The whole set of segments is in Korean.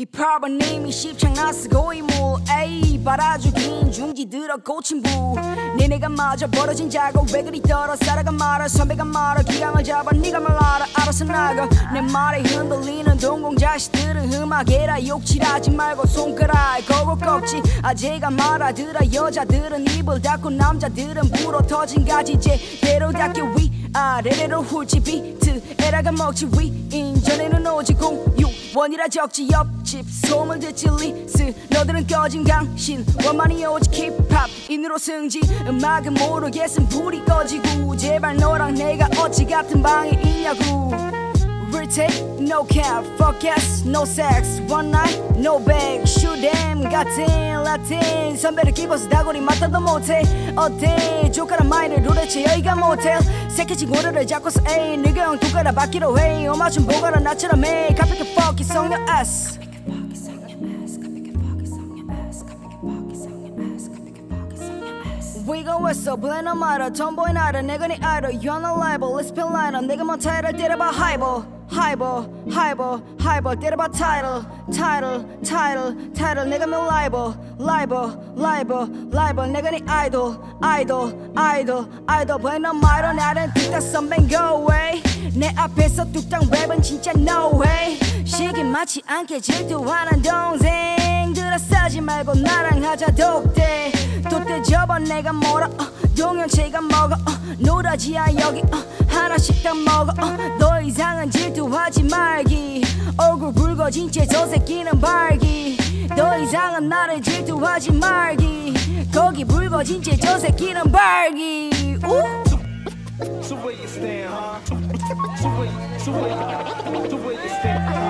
힙합은 이미 십창나 쓰고 이물 에이 빨아주긴 중지 들어 고친 부. 니네가 맞아 벌어진 자고 왜 그리 떨어? 살아가 말아 선배가 말아 기강을 잡아 네가 말아라 알아서 나가. 내 말에 흔들리는 동공 자식들은 음악에라 욕질하지 말고 손가락 걸고 꺾지. 아재가 말아들어 여자들은 입을 닫고 남자들은 불어 터진 가지. 제대로 닫기 위 아래로 훌지 비트. 에라가 먹지 위 인 전에는 오직 공유 원이라 적지 옆집 소문 듣지 리스. 너들은 꺼진 강신. 원만이 오직 힙합. 인으로 승지. 음악은 모르겠음. 불이 꺼지고. 제발 너랑 내가 어찌 같은 방에 있냐고 Real take, no cap, fuck yes, no sex One night, no bag, shoot them 같은 라틴 선배를 끼고서 다구리 맡아도 못해 어때 조카란 마이를 도대체 여기가 모텔 새끼 친구를 잡고서 에이 너가 형 두가라 받기로 해 엄마 좀 보거라 나처럼 해 가볍게 fuck 성녀 ass We gon' whistle, blend them out, tomboy 나를 내가 네 idol You're on 내가 뭐 title 때려봐 title title, title, title 내가 뭐 libel libel, libel, libel 내가 네 idol, idol, idol blend them out 나는 뚝딱 선배 go away 내 앞에서 뚝딱 랩은 진짜 no way 시기 맞지 않게 질투하는 동생 들어싸지 말고 나랑 하자 독대. 돛대 접어 내가 몰아 어, 동영체가 먹어 어, 노라지야 여기 어, 하나씩 다 먹어 어, 더 이상은 질투하지 말기. 얼굴 붉어진 채 저 새끼는 발기. 더 이상은 나를 질투하지 말기. 거기 붉어진 채 저 새끼는 발기. 우? So where you stand, huh? So where, so where, so where you stand,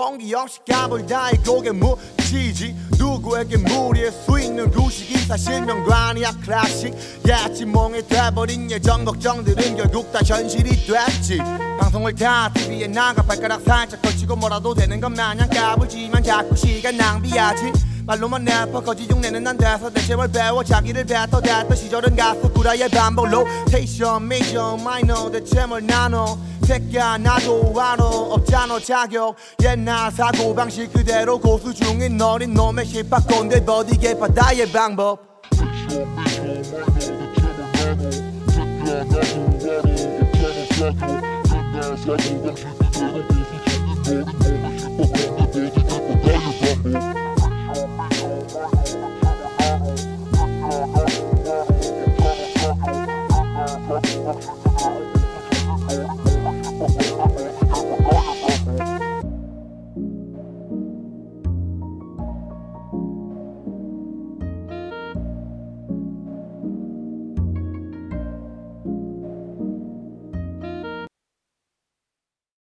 없이 값을 다해 고개 묻히지. 누구에게 무리할 수 있는 구식이 사실 명관이야 클래식. 예지몽이 돼버린 예전 걱정들은 결국 다 현실이 됐지. 방송을 다 TV에 나가 발가락 살짝 걸치고 뭐라도 되는 것 마냥 까불지만 자꾸 시간 낭비하지. 말로만 래퍼 거짓 흉내는 안 돼서 대체 뭘 배워. 자기를 뱉어 댔던 시절은 가수 구라의 반복 로테이션 메이저 마이너 대체 뭘 나눠 새끼야 나도 알아. 없잖아 자격. 옛날 사고방식 그대로 고수 중인 어린 놈의 힙합 꼰대 버디게 바다의 방법.